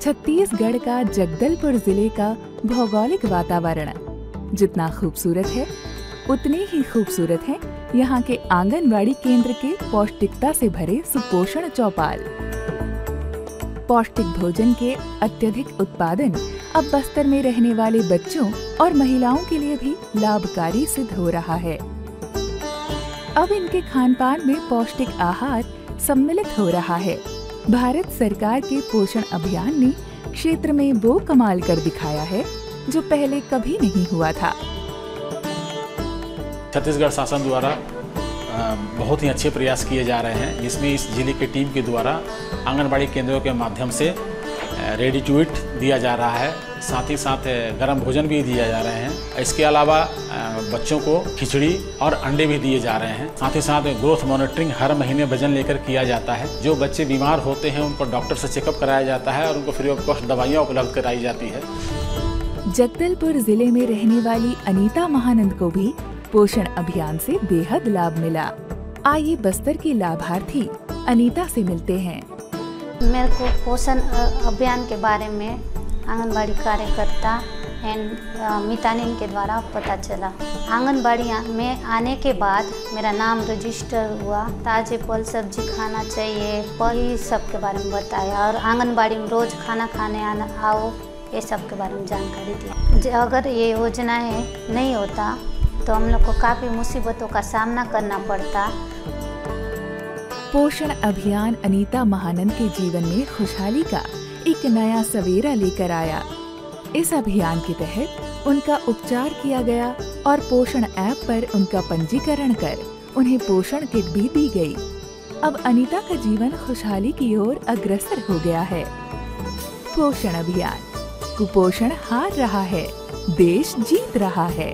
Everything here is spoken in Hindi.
छत्तीसगढ़ का जगदलपुर ज़िले का भौगोलिक वातावरण जितना खूबसूरत है, उतने ही खूबसूरत है यहाँ के आंगनबाड़ी केंद्र के पौष्टिकता से भरे सुपोषण चौपाल। पौष्टिक भोजन के अत्यधिक उत्पादन अब बस्तर में रहने वाले बच्चों और महिलाओं के लिए भी लाभकारी सिद्ध हो रहा है। अब इनके खान पान में पौष्टिक आहार सम्मिलित हो रहा है। भारत सरकार के पोषण अभियान ने क्षेत्र में वो कमाल कर दिखाया है, जो पहले कभी नहीं हुआ था। छत्तीसगढ़ शासन द्वारा बहुत ही अच्छे प्रयास किए जा रहे हैं, जिसमें इस ज़िले की टीम के द्वारा आंगनबाड़ी केंद्रों के माध्यम से रेडी टू इट दिया जा रहा है। साथ ही साथ गर्म भोजन भी दिया जा रहे हैं। इसके अलावा बच्चों को खिचड़ी और अंडे भी दिए जा रहे हैं। साथ ही साथ ग्रोथ मॉनिटरिंग हर महीने वज़न लेकर किया जाता है। जो बच्चे बीमार होते हैं, उनको डॉक्टर से चेकअप कराया जाता है और उनको फ्री ऑफ़ कॉस्ट दवाइयाँ उपलब्ध कराई जाती है। जगदलपुर ज़िले में रहने वाली अनीता महानंद को भी पोषण अभियान से बेहद लाभ मिला। आइए बस्तर की लाभार्थी अनीता से मिलते हैं। मेरे को पोषण अभियान के बारे में आंगनबाड़ी कार्यकर्ता एंड मितानिन के द्वारा पता चला। आंगनबाड़ी में आने के बाद मेरा नाम रजिस्टर हुआ। ताजे फल, सब्ज़ी खाना चाहिए, वही सब के बारे में बताया और आंगनबाड़ी में रोज़ खाना खाने आना, आओ, ये सब के बारे में जानकारी दी अगर ये योजनाएँ नहीं होता तो हम लोग को काफ़ी मुसीबतों का सामना करना पड़ता। पोषण अभियान अनीता महानंद के जीवन में खुशहाली का एक नया सवेरा लेकर आया। इस अभियान के तहत उनका उपचार किया गया और पोषण ऐप पर उनका पंजीकरण कर उन्हें पोषण किट भी दी गई। अब अनीता का जीवन खुशहाली की ओर अग्रसर हो गया है। पोषण अभियान, कुपोषण हार रहा है, देश जीत रहा है।